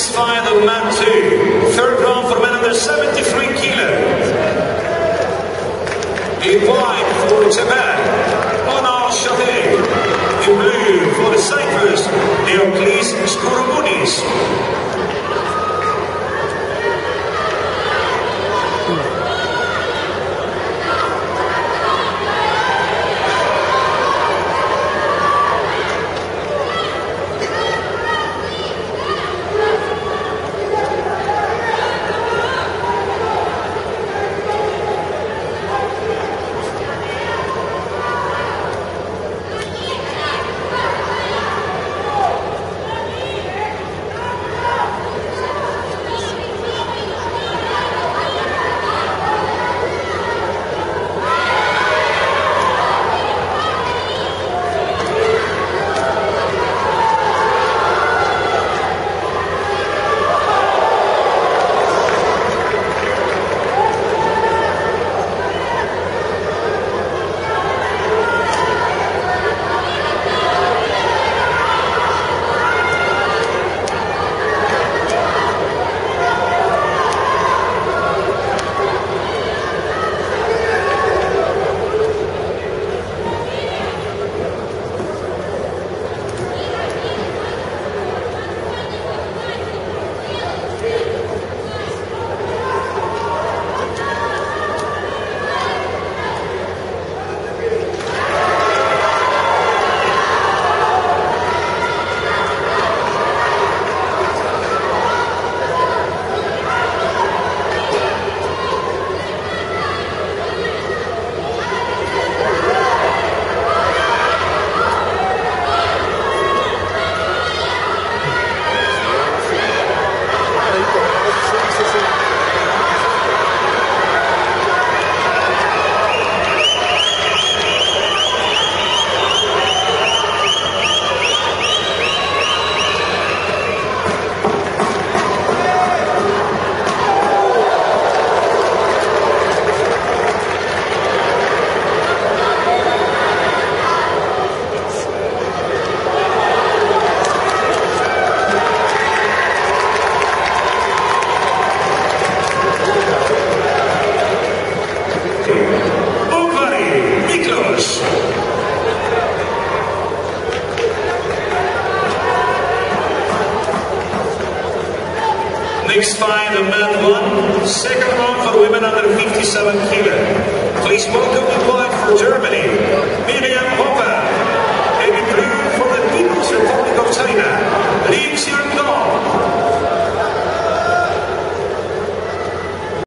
final, man two. Third round for men under 73 kilos. In white for Japan, Ono Shohei. In blue for Cyprus, Neocles Skourounis. 65 and men 1, second round for women under 57 kilo. Please welcome the point for Germany, Miriam